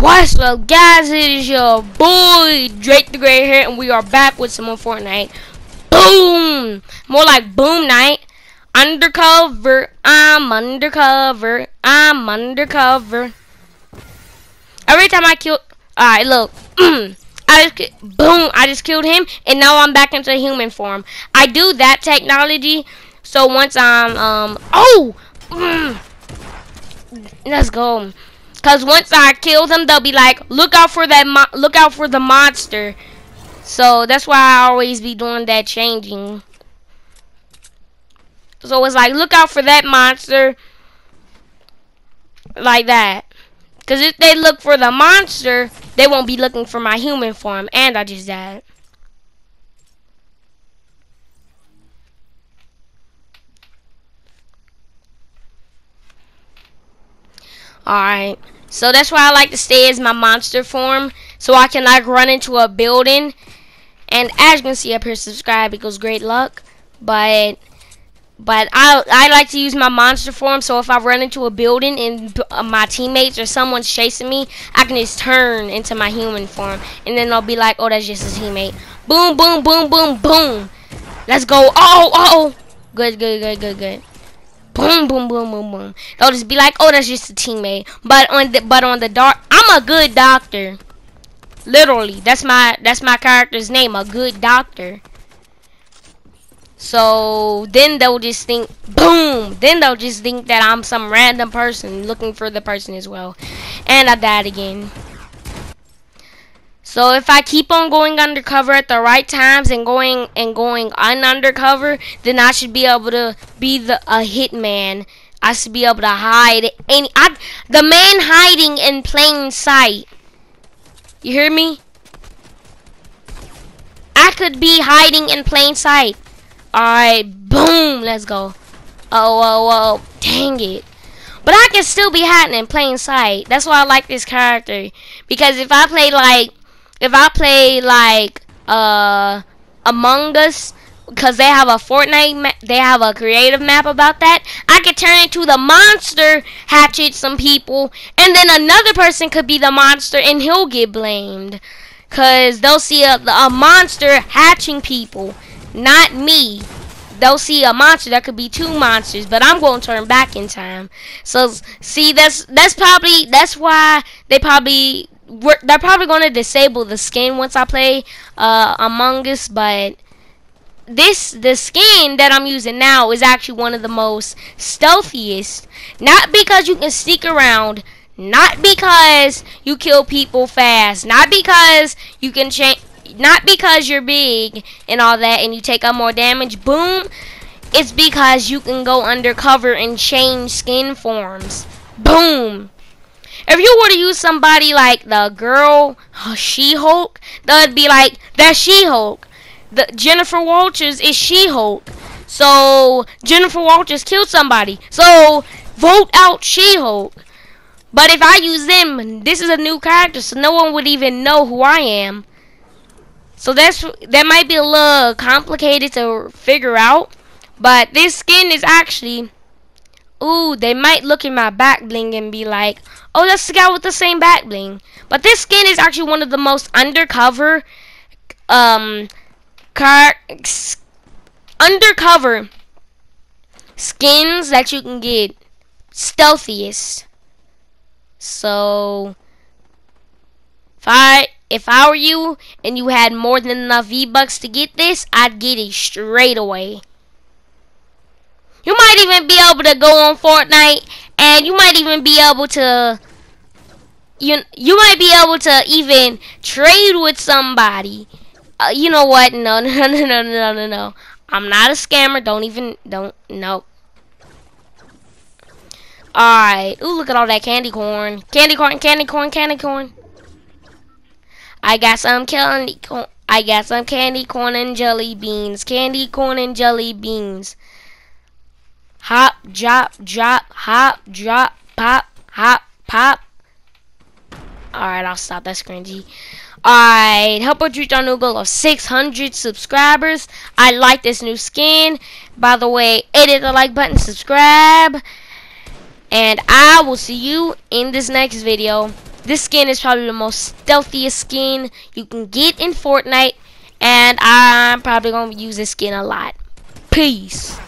What's up, guys? It is your boy Drake the Great, and we are back with some more Fortnite. Boom! More like Boom Night. Undercover. I'm undercover. I'm undercover. Every time I kill, alright, look. I just boom. I just killed him, and now I'm back into human form. I do that technology, so once I'm um oh. Mm, let's go. Cause once I kill them, they'll be like, "Look out for that! look out for the monster." So that's why I always be doing that changing. So it's like, look out for that monster, like that. Cause if they look for the monster, they won't be looking for my human form. And I just died. Alright. So that's why I like to stay as my monster form. So I can like run into a building. And as you can see up here, subscribe equals great luck. But but I I like to use my monster form. So if I run into a building and uh, my teammates or someone's chasing me, I can just turn into my human form. And then they'll be like, oh, that's just a teammate. Boom, boom, boom, boom, boom. Let's go. Oh, oh. Good, good, good, good, good boom, boom, boom, boom, boom. They'll just be like, oh, that's just a teammate. But on the but on the dark, I'm a good doctor. Literally, that's my that's my character's name, a good doctor. So then they'll just think, boom. Then they'll just think that I'm some random person looking for the person as well. And I died again. So if I keep on going undercover at the right times and going and going undercover, then I should be able to be the a hitman. I should be able to hide any I, the man hiding in plain sight. You hear me? I could be hiding in plain sight. Alright, boom, let's go. Oh, oh, oh, dang it. But I can still be hiding in plain sight. That's why I like this character. Because if I play like if I play like uh Among Us because they have a Fortnite they have a creative map about that I could turn into the monster hatchet some people and then another person could be the monster and he'll get blamed. Cuz they'll see a, a monster hatching people not me. They'll see a monster that could be two monsters but I'm going to turn back in time. So see that's that's probably that's why they probably they're probably going to disable the skin once I play uh, Among Us, but this the skin that I'm using now is actually one of the most stealthiest. Not because you can sneak around, not because you kill people fast, not because you can change, not because you're big and all that and you take up more damage. Boom. It's because you can go undercover and change skin forms. Boom. If you were to use somebody like the girl She-Hulk, that'd be like that She-Hulk. The Jennifer Walters is She-Hulk. So Jennifer Walters killed somebody. So vote out She-Hulk. But if I use them, this is a new character, so no one would even know who I am. So that's that might be a little complicated to figure out. But this skin is actually Ooh, they might look at my back bling and be like, oh, that's the guy with the same back bling. But this skin is actually one of the most undercover, um, car, undercover skins that you can get. Stealthiest. So, if I, if I were you and you had more than enough V-Bucks to get this, I'd get it straight away. You might even be able to go on Fortnite and you might even be able to you you might be able to even trade with somebody. Uh, you know what? No, no, no, no, no, no, no. I'm not a scammer. Don't even don't no. Alright. Ooh, look at all that candy corn. Candy corn, candy corn, candy corn. I got some candy corn. I got some candy corn and jelly beans. Candy corn and jelly beans. Hop, drop, drop, hop, drop, pop, hop, pop. Alright, I'll stop. That's cringy. Alright, help us reach our new goal of 600 subscribers. I like this new skin. By the way, hit the like button, subscribe. And I will see you in this next video. This skin is probably the most stealthiest skin you can get in Fortnite. And I'm probably going to use this skin a lot. Peace.